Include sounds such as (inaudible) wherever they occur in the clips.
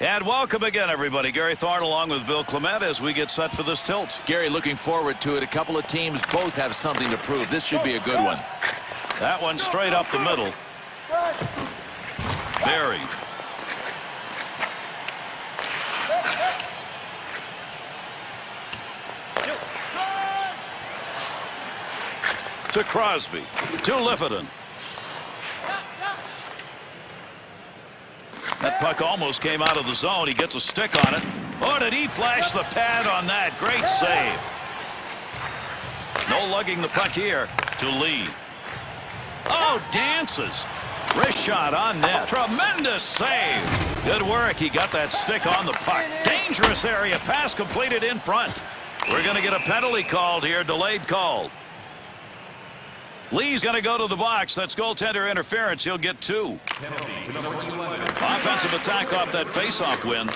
And welcome again, everybody. Gary Thorne along with Bill Clement as we get set for this tilt. Gary looking forward to it. A couple of teams both have something to prove. This should be a good one. That one straight up the middle. Barry. To Crosby. To Lifferton. That puck almost came out of the zone. He gets a stick on it. Oh, did he flash the pad on that? Great save. No lugging the puck here to Lee. Oh, dances. Wrist shot on net. Tremendous save. Good work. He got that stick on the puck. Dangerous area. Pass completed in front. We're going to get a penalty called here. Delayed call. Lee's going to go to the box. That's goaltender interference. He'll get two. Offensive attack off that faceoff win.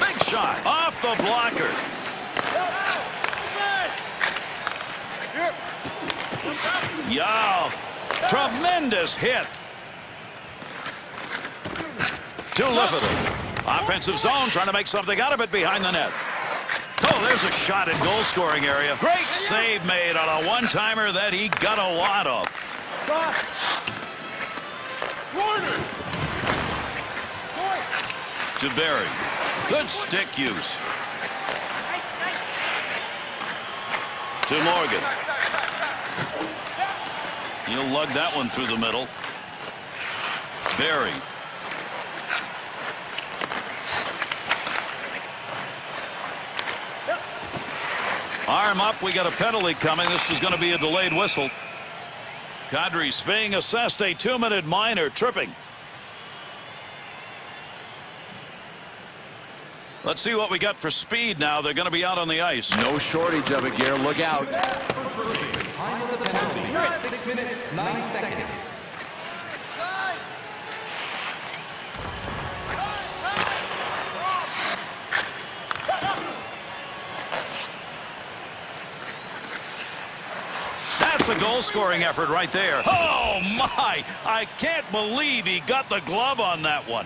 Big shot off the blocker. Yao. Tremendous hit. To. Offensive zone trying to make something out of it behind the net. Oh, there's a shot in goal scoring area. Great save made on a one-timer that he got a lot of. Corner. To Barry. Good stick use. To Morgan. He'll lug that one through the middle. Barry. Arm up. We got a penalty coming. This is going to be a delayed whistle. Kadri being assessed a two-minute minor tripping. Let's see what we got for speed now. They're going to be out on the ice. No shortage of it, Gare. Look out. Time of the penalty. Six minutes, nine seconds. That's a goal-scoring effort right there. Oh, my. I can't believe he got the glove on that one.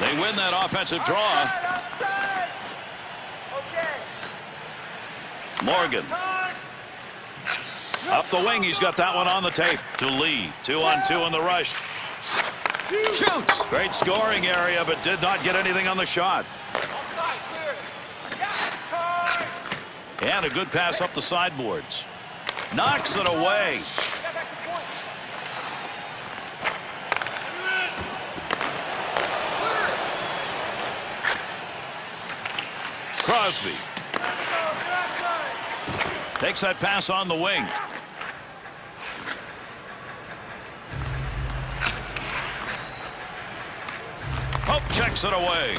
They win that offensive draw. Morgan. Up the wing. He's got that one on the tape. To Lee. Two on two in the rush. Shoots. Great scoring area, but did not get anything on the shot. And a good pass up the sideboards. Knocks it away. Crosby. Takes that pass on the wing. Pope checks it away.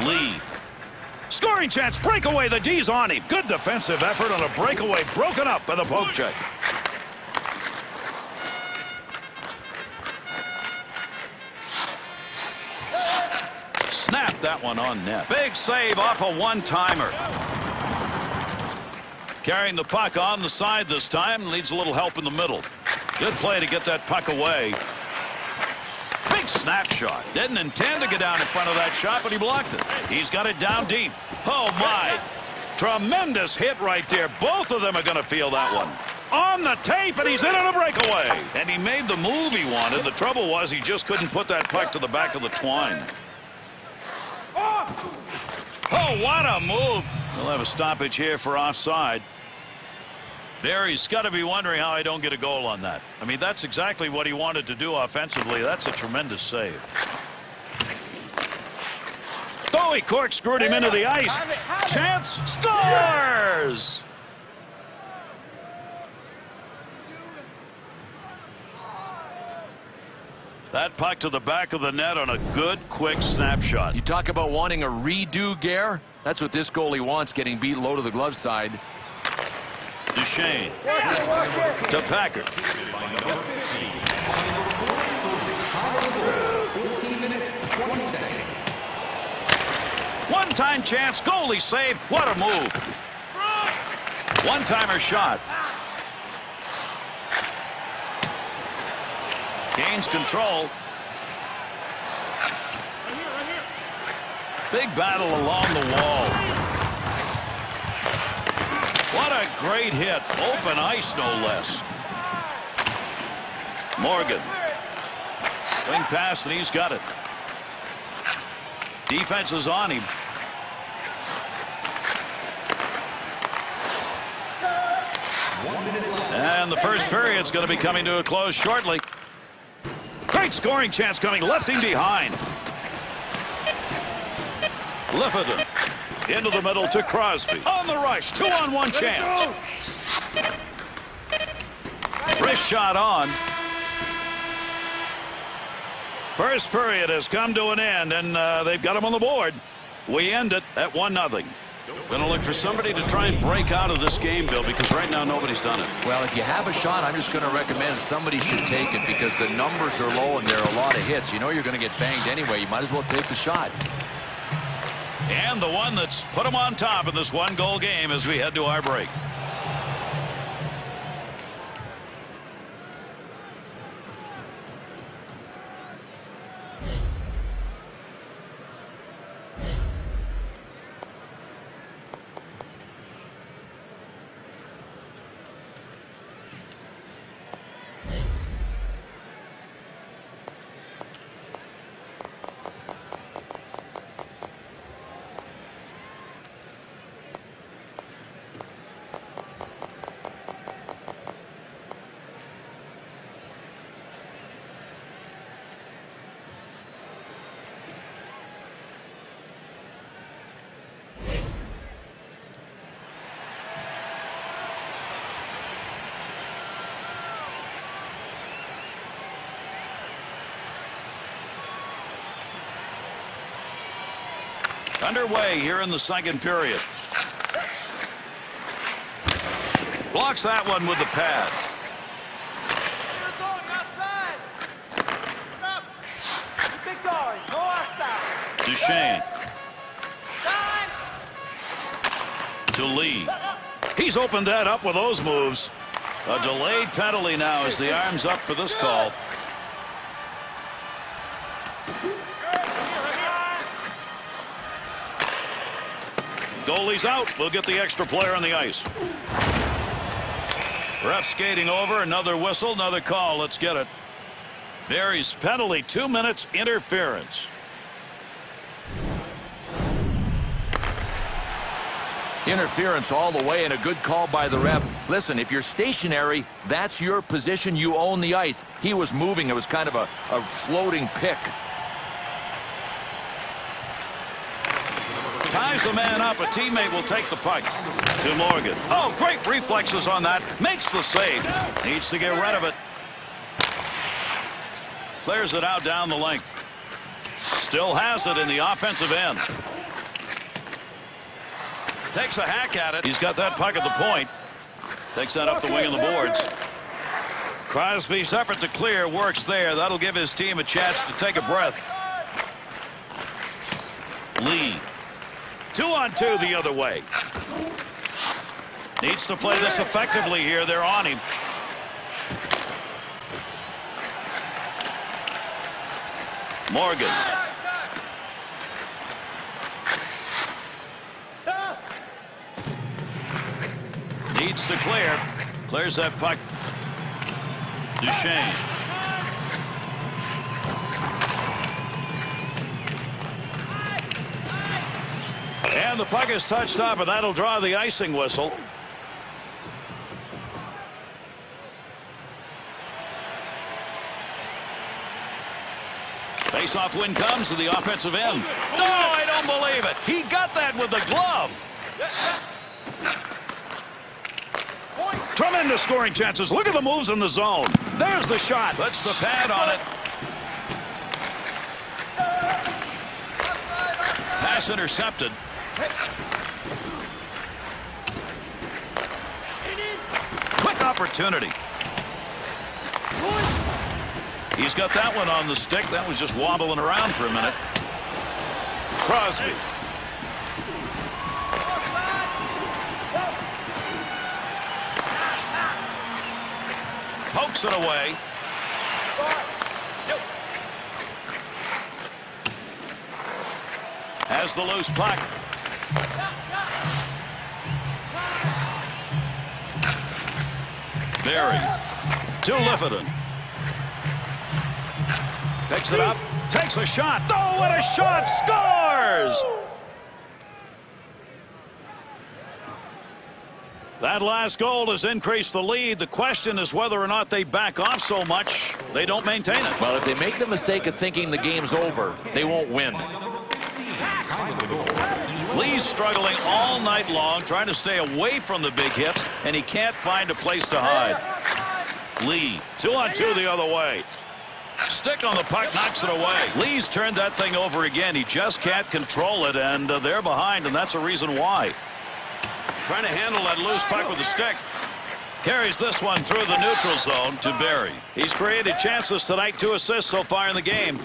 Lee. Scoring chance. Breakaway. The D's on him. Good defensive effort on a breakaway. Broken up by the poke check. Snap that one on net. Big save off a one-timer. Carrying the puck on the side this time. Needs a little help in the middle. Good play to get that puck away. Snapshot. Didn't intend to get down in front of that shot, but he blocked it. He's got it down deep. Oh, my. Tremendous hit right there. Both of them are going to feel that one. On the tape, and he's in on a breakaway. And he made the move he wanted. The trouble was he just couldn't put that puck to the back of the twine. Oh, what a move. We'll have a stoppage here for offside. Barry's got to be wondering how I don't get a goal on that. I mean, that's exactly what he wanted to do offensively. That's a tremendous save. Oh, he corkscrewed him into the ice. Chance scores! That puck to the back of the net on a good, quick snapshot. You talk about wanting a redo, Gare. That's what this goalie wants, getting beat low to the glove side. Duchesne. To Packard. Time of the quarter, 14 minutes, 20 seconds. One-time chance, goalie save. What a move. One-timer shot. Gains control. Big battle along the wall. What a great hit. Open ice, no less. Morgan. Swing pass, and he's got it. Defense is on him. And the first period's going to be coming to a close shortly. Great scoring chance coming. Left him behind. Liffenden into the middle to Crosby. On the rush. Two on one chance. Wrist shot on. First period has come to an end, and uh, they've got him on the board. We end it at 1 nothing. Going to look for somebody to try and break out of this game, Bill, because right now nobody's done it. Well, if you have a shot, I'm just going to recommend somebody should take it because the numbers are low and there are a lot of hits. You know you're going to get banged anyway. You might as well take the shot. And the one that's put them on top in this one-goal game as we head to our break. Underway here in the second period. Blocks that one with the pad. Duchesne. To Lee. He's opened that up with those moves. A delayed penalty now as the arm's up for this call. Goalie's out. We'll get the extra player on the ice. Ref skating over. Another whistle. Another call. Let's get it. Barry's penalty. Two minutes interference. Interference all the way and a good call by the ref. Listen, if you're stationary, that's your position. You own the ice. He was moving. It was kind of a, a floating pick. Ties the man up. A teammate will take the puck to Morgan. Oh, great reflexes on that. Makes the save. Needs to get rid of it. Clears it out down the length. Still has it in the offensive end. Takes a hack at it. He's got that puck at the point. Takes that up the wing of the boards. Crosby's effort to clear works there. That'll give his team a chance to take a breath. Lee. Two on two the other way. Needs to play this effectively here. They're on him. Morgan. Needs to clear. Clears that puck. Duchesne. And the puck is touched up, and that'll draw the icing whistle. Face-off win comes to the offensive end. No, I don't believe it. He got that with the glove. Tremendous scoring chances. Look at the moves in the zone. There's the shot. Puts the pad on it. Pass intercepted. Quick opportunity. He's got that one on the stick. That was just wobbling around for a minute. Crosby. Pokes it away. Has the loose puck. Barry to Lifferton. Picks it up. Takes a shot. Oh, what a shot. Scores! That last goal has increased the lead. The question is whether or not they back off so much they don't maintain it. Well, if they make the mistake of thinking the game's over, they won't win. Lee's struggling all night long, trying to stay away from the big hit, and he can't find a place to hide. Lee, two on two the other way. Stick on the puck, knocks it away. Lee's turned that thing over again. He just can't control it, and uh, they're behind, and that's a reason why. Trying to handle that loose puck with the stick. Carries this one through the neutral zone to Barry. He's created chances tonight, two assists so far in the game.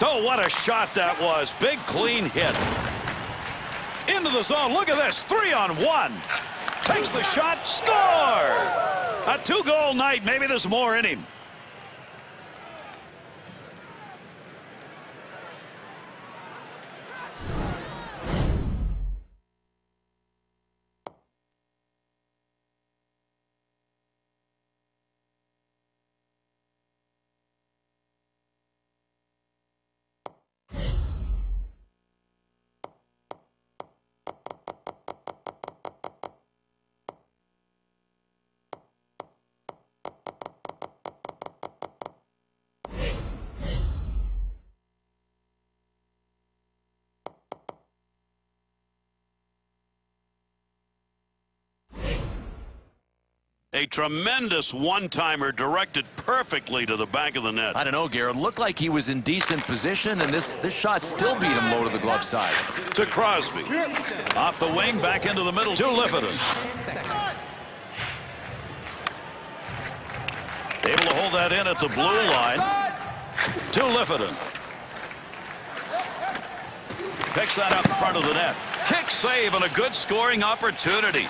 Oh, what a shot that was. Big, clean hit. Into the zone. Look at this. Three on one. Takes the shot. Score! A two-goal night. Maybe there's more in him. A tremendous one-timer directed perfectly to the back of the net. I don't know, Garrett. Looked like he was in decent position, and this, this shot still beat him low to the glove side. To Crosby. Off the wing, back into the middle to Lifferton. Able to hold that in at the blue line. To Lifferton. Picks that up in front of the net. Kick save and a good scoring opportunity.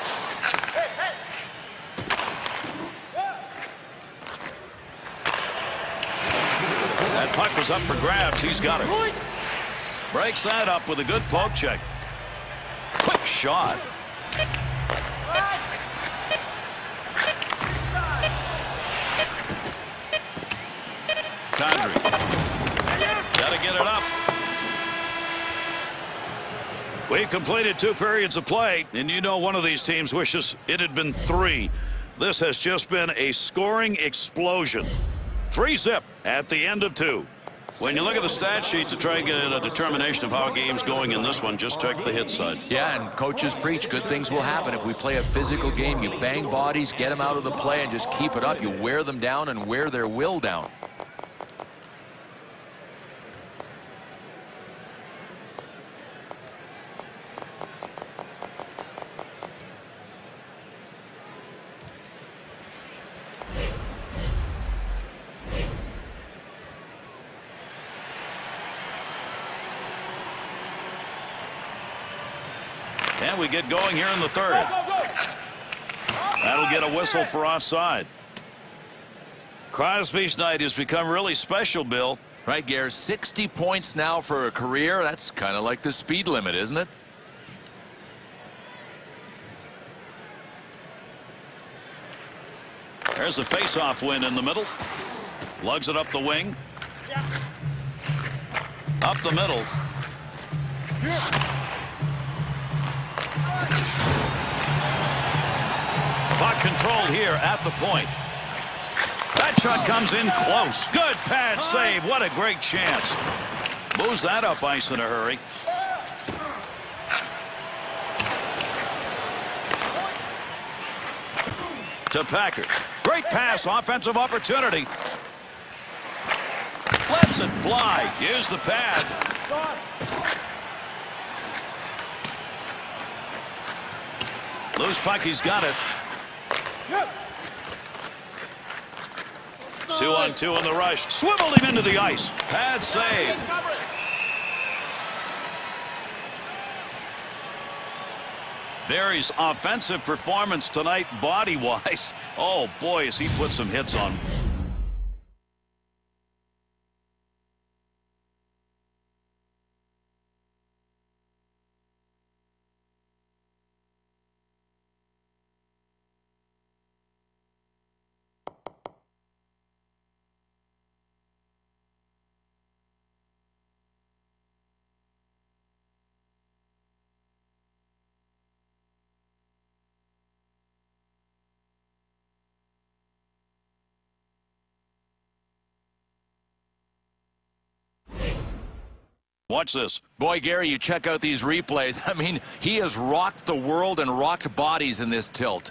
Puck was up for grabs. He's got it. Breaks that up with a good poke check. Quick shot. Condry. Got to get it up. We've completed two periods of play, and you know one of these teams wishes it had been three. This has just been a scoring explosion. Three zip at the end of two. When you look at the stat sheet to try and get a determination of how a game's going in this one, just check the hit side. Yeah, and coaches preach good things will happen if we play a physical game. You bang bodies, get them out of the play, and just keep it up. You wear them down and wear their will down. And we get going here in the third. That'll get a whistle for offside. Crosby's night has become really special, Bill. Right, Gare, 60 points now for a career. That's kind of like the speed limit, isn't it? There's a face-off win in the middle. Lugs it up the wing. Up the middle. Puck controlled here at the point. That shot comes in close. Good pad save. What a great chance. Moves that up ice in a hurry. To Packer. Great pass. Offensive opportunity. Lets it fly. Use the pad. Loose puck, he's got it. Yep. Two on two on the rush. Swiveled him into the ice. Bad save. Barry's offensive performance tonight, body-wise. (laughs) Oh, boy, has he put some hits on Watch this. Boy, Gary, you check out these replays. (laughs) I mean, he has rocked the world and rocked bodies in this tilt.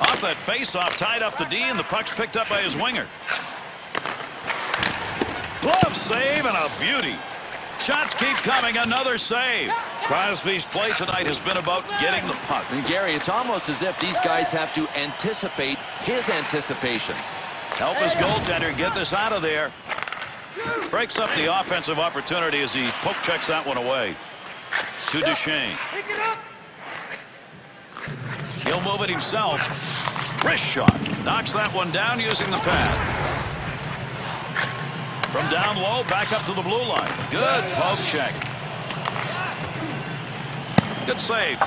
Off that face-off, tied up to D, and the puck's picked up by his winger. Glove save and a beauty. Shots keep coming. Another save. Crosby's play tonight has been about getting the puck. And Gary, it's almost as if these guys have to anticipate his anticipation. Help his goaltender get this out of there. Breaks up the offensive opportunity as he poke checks that one away. To Duchene. He'll move it himself. Wrist shot. Knocks that one down using the pad. From down low, back up to the blue line. Good poke check. Good save.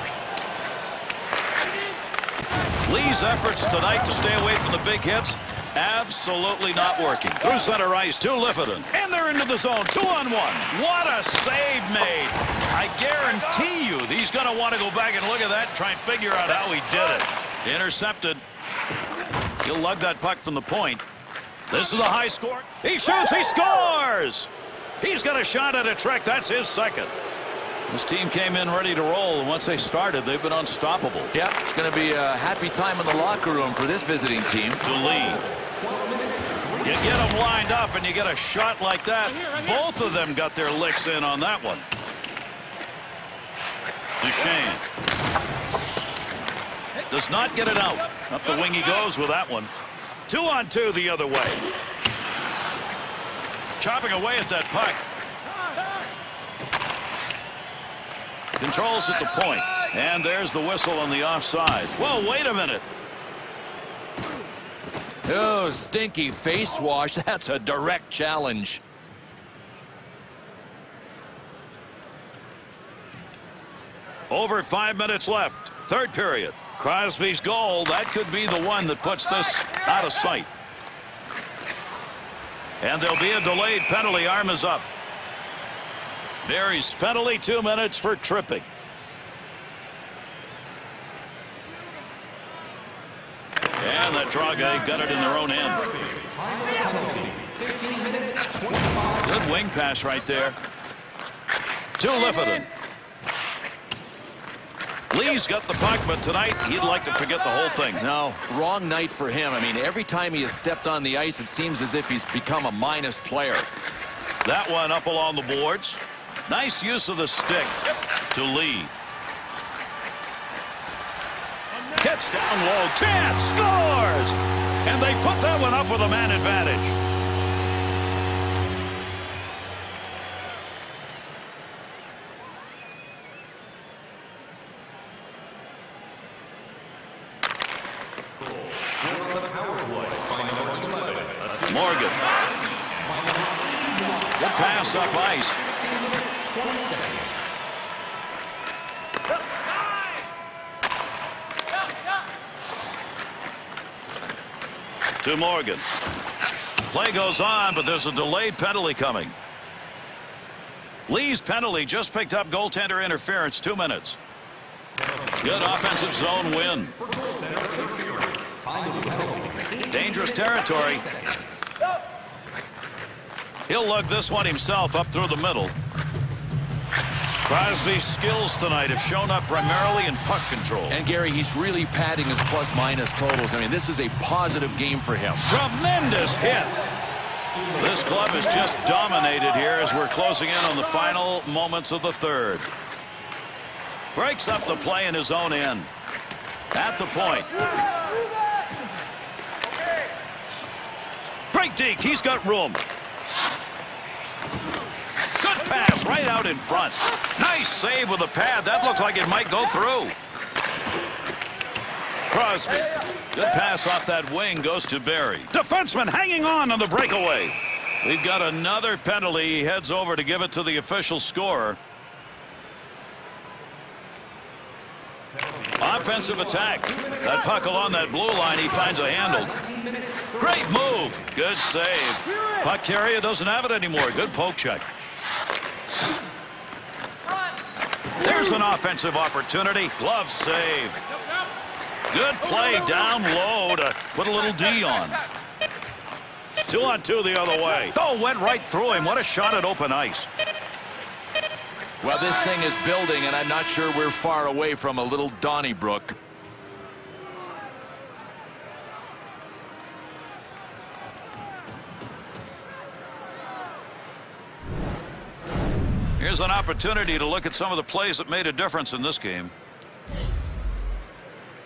Lee's efforts tonight to stay away from the big hits Absolutely not working. Through center ice to Lifferton. And they're into the zone. Two on one. What a save made. I guarantee you he's going to want to go back and look at that and try and figure out how he did it. Intercepted. He'll lug that puck from the point. This is a high score. He shoots. He scores. He's got a shot at a trick. That's his second. This team came in ready to roll, and once they started, they've been unstoppable. Yeah, it's going to be a happy time in the locker room for this visiting team. To leave. You get them lined up and you get a shot like that. Both of them got their licks in on that one. Duchene. Does not get it out. Up the wing he goes with that one. Two on two the other way. Chopping away at that puck. Controls at the point. And there's the whistle on the offside. Well, wait a minute. Oh, stinky face wash. (laughs) That's a direct challenge. Over five minutes left. Third period. Crosby's goal. That could be the one that puts this out of sight. And there'll be a delayed penalty. Arm is up. Barry's penalty two minutes for tripping. And that draw guy got it in their own end. Good wing pass right there. To Lifferton. Lee's got the puck, but tonight he'd like to forget the whole thing. No, wrong night for him. I mean, every time he has stepped on the ice, it seems as if he's become a minus player. That one up along the boards. Nice use of the stick to Lee. Gets down low. Chance scores. And they put that one up with a man advantage. Morgan. Good pass up ice. To Morgan. Play goes on, but there's a delayed penalty coming. Lee's penalty just picked up goaltender interference. Two minutes. Good offensive zone win. Dangerous territory. He'll lug this one himself up through the middle. Crosby's skills tonight have shown up primarily in puck control. And Gary, he's really padding his plus-minus totals. I mean, this is a positive game for him. Tremendous hit. This club has just dominated here as we're closing in on the final moments of the third. Breaks up the play in his own end. At the point. Break Deke, he's got room. Pass right out in front. Nice save with the pad. That looked like it might go through. Crosby. Good pass off that wing goes to Barry. Defenseman hanging on on the breakaway. We've got another penalty. He heads over to give it to the official scorer. Offensive attack. That puck along that blue line, he finds a handle. Great move. Good save. Puck carrier doesn't have it anymore. Good poke check. There's an offensive opportunity. Glove save. Good play down low to put a little D on. Two on two the other way. Oh, went right through him. What a shot at open ice. Well, this thing is building, and I'm not sure we're far away from a little Donnybrook. An opportunity to look at some of the plays that made a difference in this game.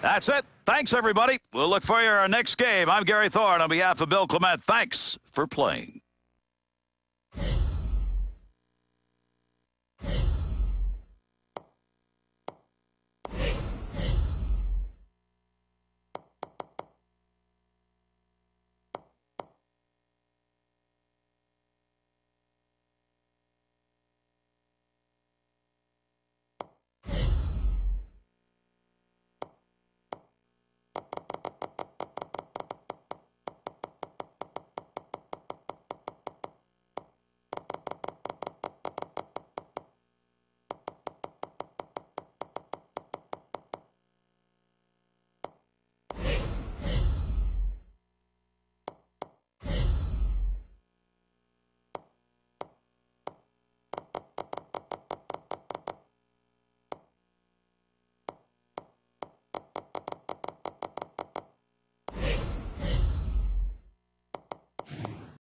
That's it. Thanks, everybody. We'll look for you our next game. I'm Gary Thorne on behalf of Bill Clement. Thanks for playing.